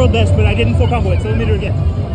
world best, but I didn't full combo it, so let me do it again.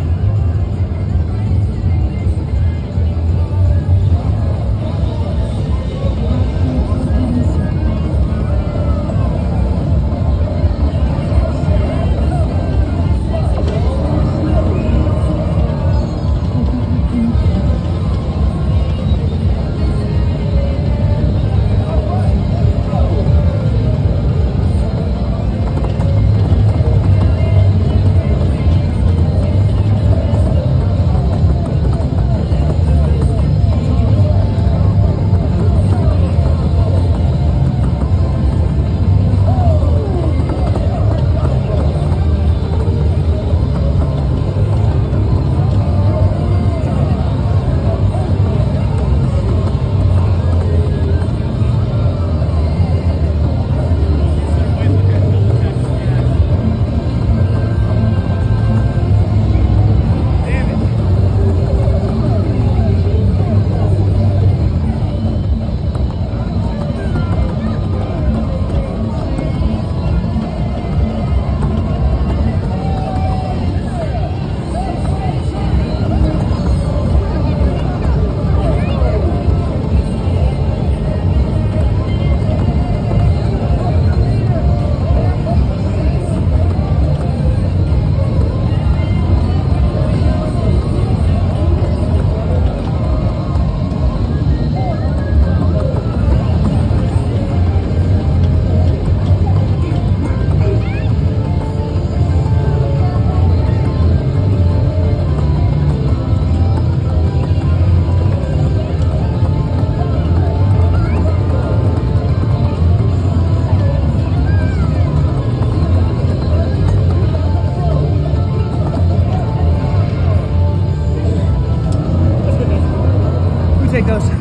take those. Okay.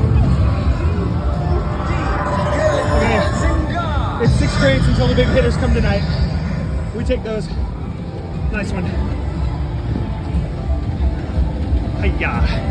It's six straights until the big hitters come tonight. We take those. Nice one. Hiya.